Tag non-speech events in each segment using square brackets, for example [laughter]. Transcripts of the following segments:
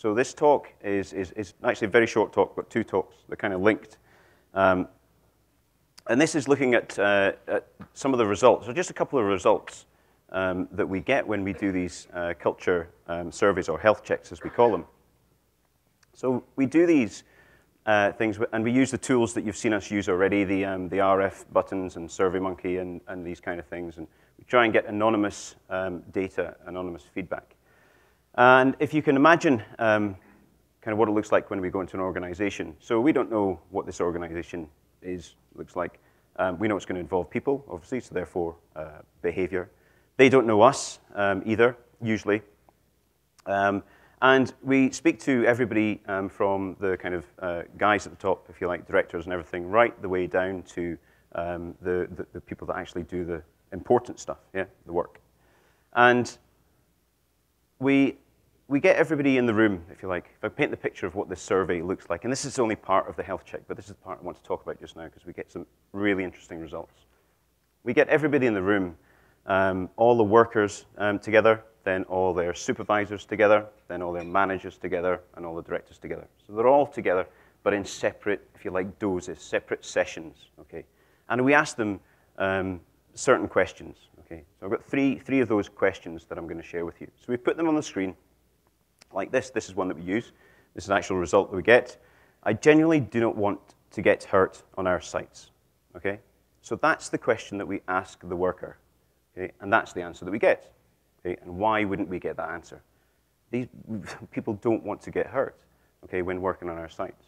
So this talk is, is, is actually a very short talk, but two talks. They're kind of linked. Um, and this is looking at, uh, at, some of the results, or just a couple of results um, that we get when we do these uh, culture um, surveys, or health checks, as we call them. So we do these uh, things, and we use the tools that you've seen us use already, the, um, the RF buttons and SurveyMonkey and, and these kind of things. And we try and get anonymous um, data, anonymous feedback. And if you can imagine um, kind of what it looks like when we go into an organization. So we don't know what this organization is, looks like. Um, we know it's going to involve people, obviously, so therefore uh, behavior. They don't know us um, either, usually. Um, and we speak to everybody um, from the kind of uh, guys at the top, if you like, directors and everything, right the way down to um, the, the, the, people that actually do the important stuff, yeah, the work. And we, we get everybody in the room, if you like. If I paint the picture of what this survey looks like, and this is only part of the health check, but this is the part I want to talk about just now because we get some really interesting results. We get everybody in the room, um, all the workers um, together, then all their supervisors together, then all their managers together, and all the directors together. So they're all together, but in separate, if you like, doses, separate sessions, okay? And we ask them um, certain questions, okay? So I've got three, three of those questions that I'm going to share with you. So we put them on the screen like this. This is one that we use. This is an actual result that we get. I genuinely do not want to get hurt on our sites, okay? So that's the question that we ask the worker, okay? And that's the answer that we get. Okay? And why wouldn't we get that answer? These [laughs] people don't want to get hurt okay, when working on our sites.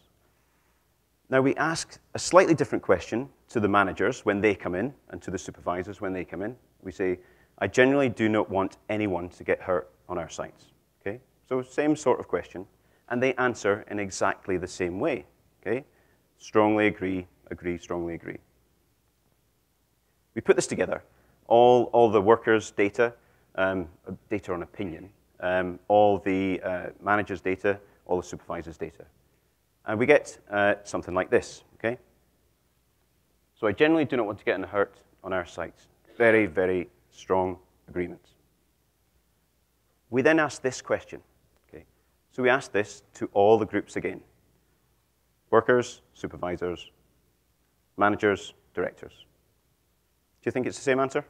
Now, we ask a slightly different question to the managers when they come in and to the supervisors when they come in. We say, I generally do not want anyone to get hurt on our sites. Okay? So, same sort of question. And they answer in exactly the same way. Okay? Strongly agree, agree, strongly agree. We put this together. All, all the workers' data um, data on opinion, um, all the uh, manager's data, all the supervisor's data. And we get uh, something like this, okay? So I generally do not want to get in a hurt on our sites. Very, very strong agreement. We then ask this question, okay? So we ask this to all the groups again. Workers, supervisors, managers, directors. Do you think it's the same answer?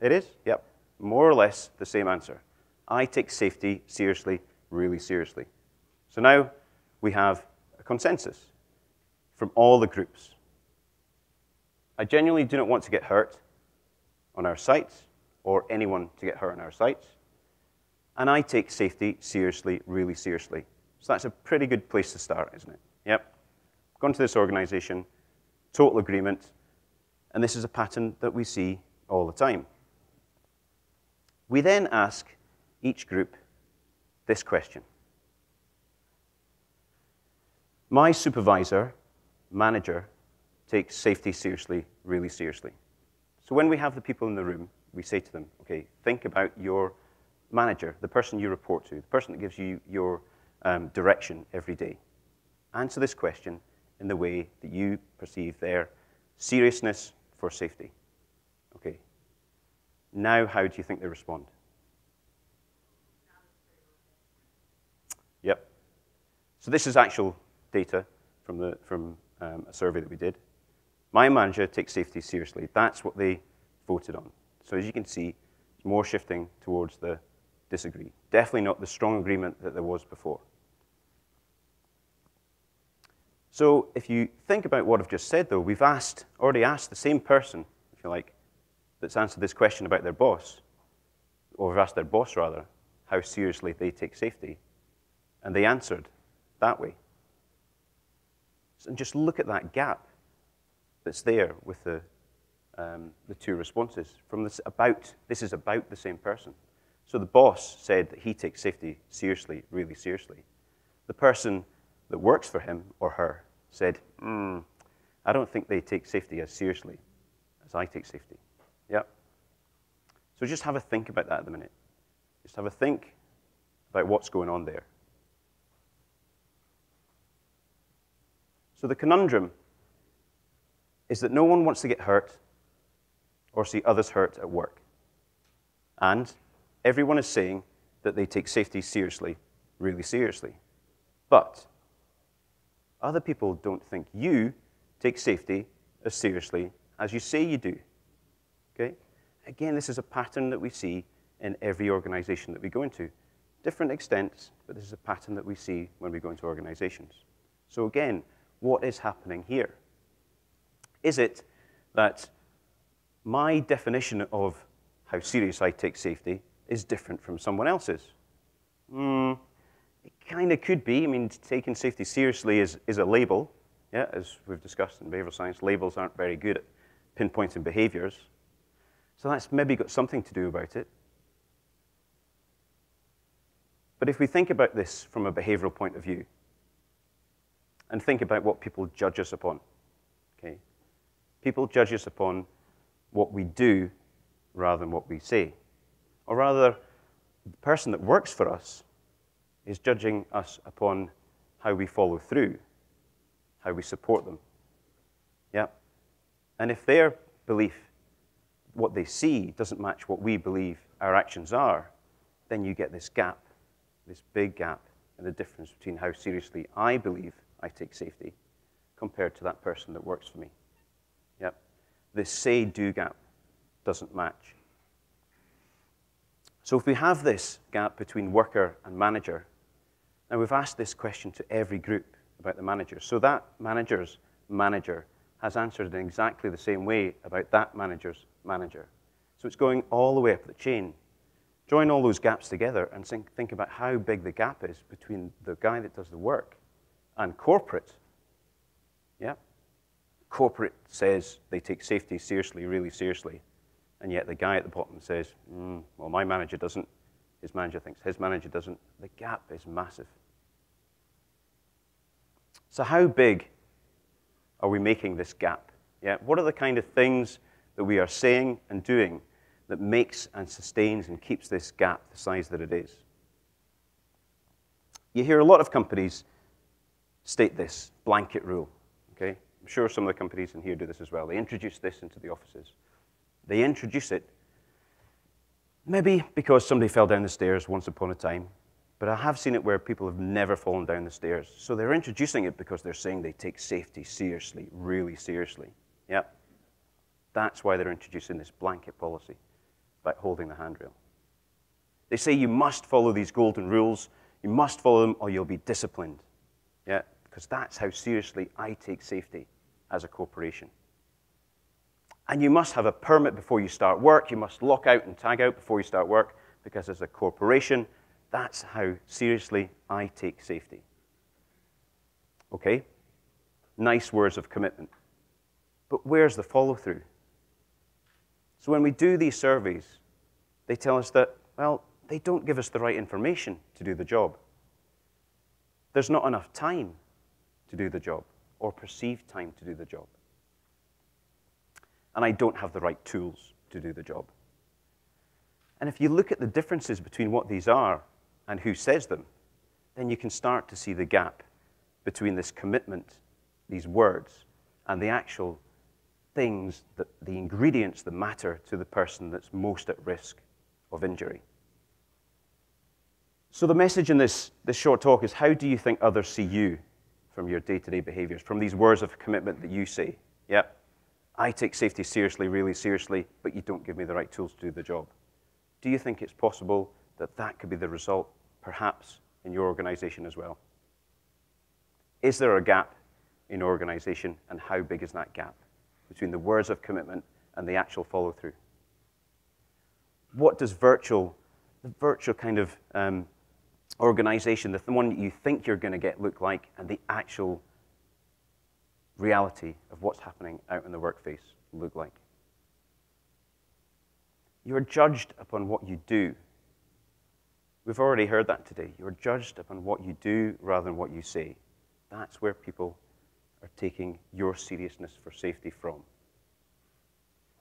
It is? Yep. More or less the same answer. I take safety seriously, really seriously. So now we have a consensus from all the groups. I genuinely do not want to get hurt on our sites or anyone to get hurt on our sites. And I take safety seriously, really seriously. So that's a pretty good place to start, isn't it? Yep. Gone to this organization, total agreement, and this is a pattern that we see all the time. We then ask each group this question. My supervisor, manager, takes safety seriously, really seriously. So when we have the people in the room, we say to them, okay, think about your manager, the person you report to, the person that gives you your um, direction every day. Answer this question in the way that you perceive their seriousness for safety. Okay, now, how do you think they respond? Yep. So this is actual data from, the, from um, a survey that we did. My manager takes safety seriously. That's what they voted on. So as you can see, more shifting towards the disagree. Definitely not the strong agreement that there was before. So if you think about what I've just said, though, we've asked, already asked the same person, if you like, that's answered this question about their boss, or have asked their boss rather, how seriously they take safety. And they answered that way. And just look at that gap that's there with the, um, the two responses. From this about, this is about the same person. So the boss said that he takes safety seriously, really seriously. The person that works for him or her said, mm, I don't think they take safety as seriously as I take safety. Yep. So just have a think about that at the minute. Just have a think about what's going on there. So the conundrum is that no one wants to get hurt or see others hurt at work. And everyone is saying that they take safety seriously, really seriously. But other people don't think you take safety as seriously as you say you do. Okay? Again, this is a pattern that we see in every organization that we go into. Different extents, but this is a pattern that we see when we go into organizations. So again, what is happening here? Is it that my definition of how serious I take safety is different from someone else's? Mm, it kind of could be. I mean, taking safety seriously is, is a label. Yeah, as we've discussed in behavioral science, labels aren't very good at pinpointing behaviors. So that's maybe got something to do about it. But if we think about this from a behavioral point of view, and think about what people judge us upon, okay? People judge us upon what we do rather than what we say. Or rather, the person that works for us is judging us upon how we follow through, how we support them. Yeah? And if their belief, what they see, doesn't match what we believe our actions are, then you get this gap, this big gap in the difference between how seriously I believe I take safety compared to that person that works for me. Yep. This say do gap doesn't match. So if we have this gap between worker and manager, now we've asked this question to every group about the manager. So that manager's manager has answered in exactly the same way about that manager's manager. So it's going all the way up the chain. Join all those gaps together and think, think about how big the gap is between the guy that does the work and corporate. Yeah? Corporate says they take safety seriously, really seriously. And yet the guy at the bottom says, mm, well, my manager doesn't. His manager thinks his manager doesn't. The gap is massive. So, how big are we making this gap? Yeah? What are the kind of things that we are saying and doing that makes and sustains and keeps this gap the size that it is? You hear a lot of companies state this blanket rule. Okay? I'm sure some of the companies in here do this as well. They introduce this into the offices. They introduce it maybe because somebody fell down the stairs once upon a time, but I have seen it where people have never fallen down the stairs. So they're introducing it because they're saying they take safety seriously, really seriously. Yep. That's why they're introducing this blanket policy about holding the handrail. They say you must follow these golden rules, you must follow them or you'll be disciplined. Yeah, because that's how seriously I take safety as a corporation. And you must have a permit before you start work. You must lock out and tag out before you start work because as a corporation, that's how seriously I take safety. Okay? Nice words of commitment. But where's the follow through? So when we do these surveys, they tell us that, well, they don't give us the right information to do the job. There's not enough time to do the job or perceived time to do the job. And I don't have the right tools to do the job. And if you look at the differences between what these are and who says them, then you can start to see the gap between this commitment, these words, and the actual things, that, the ingredients that matter to the person that's most at risk of injury. So, the message in this, this short talk is how do you think others see you from your day to day behaviors, from these words of commitment that you say? Yep, I take safety seriously, really seriously, but you don't give me the right tools to do the job. Do you think it's possible that that could be the result, perhaps, in your organization as well? Is there a gap in organization, and how big is that gap between the words of commitment and the actual follow through? What does virtual, the virtual kind of um, organization, the one you think you're going to get look like, and the actual reality of what's happening out in the workplace look like. You're judged upon what you do. We've already heard that today. You're judged upon what you do rather than what you say. That's where people are taking your seriousness for safety from.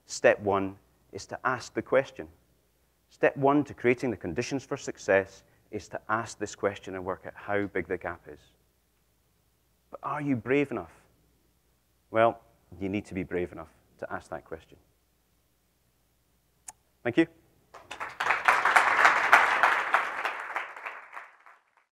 Step one is to ask the question. Step one to creating the conditions for success is to ask this question and work out how big the gap is. But are you brave enough? Well, you need to be brave enough to ask that question. Thank you.